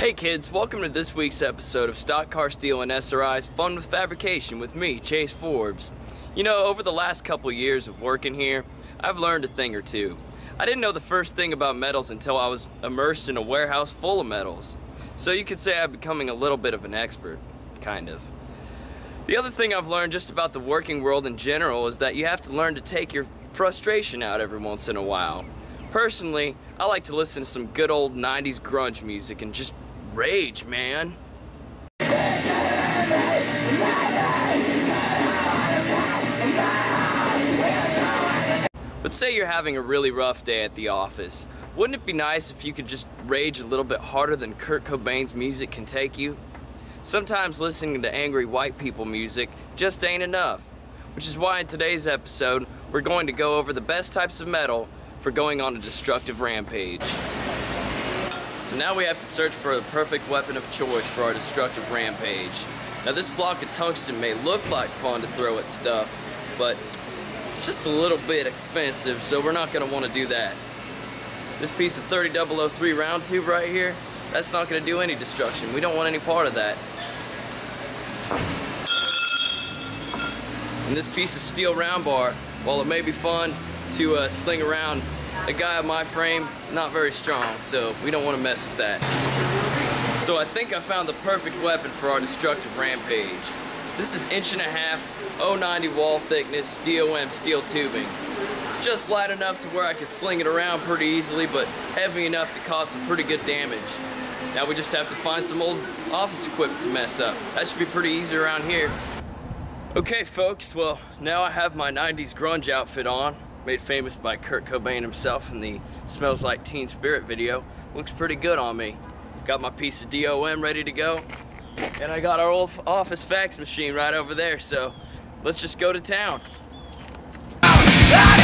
Hey kids, welcome to this week's episode of Stock Car Steel and SRI's Fun with Fabrication with me, Chase Forbes. You know, over the last couple years of working here, I've learned a thing or two. I didn't know the first thing about metals until I was immersed in a warehouse full of metals. So you could say I'm becoming a little bit of an expert, kind of. The other thing I've learned just about the working world in general is that you have to learn to take your frustration out every once in a while. Personally, I like to listen to some good old 90s grunge music and just rage, man. But say you're having a really rough day at the office. Wouldn't it be nice if you could just rage a little bit harder than Kurt Cobain's music can take you? Sometimes listening to angry white people music just ain't enough. Which is why in today's episode, we're going to go over the best types of metal for going on a destructive rampage. So now we have to search for the perfect weapon of choice for our destructive rampage. Now this block of tungsten may look like fun to throw at stuff, but it's just a little bit expensive, so we're not gonna wanna do that. This piece of 30003 round tube right here, that's not gonna do any destruction. We don't want any part of that. And this piece of steel round bar, while it may be fun to uh, sling around a guy of my frame, not very strong, so we don't want to mess with that. So I think I found the perfect weapon for our destructive rampage. This is inch and a half, 090 wall thickness, DOM steel tubing. It's just light enough to where I can sling it around pretty easily, but heavy enough to cause some pretty good damage. Now we just have to find some old office equipment to mess up. That should be pretty easy around here. Okay folks, well now I have my 90s grunge outfit on made famous by Kurt Cobain himself in the Smells Like Teen Spirit video. Looks pretty good on me. Got my piece of DOM ready to go. And I got our old office fax machine right over there, so let's just go to town. Ah!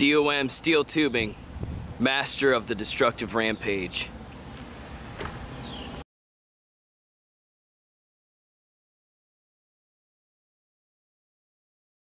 DOM Steel Tubing, master of the destructive rampage.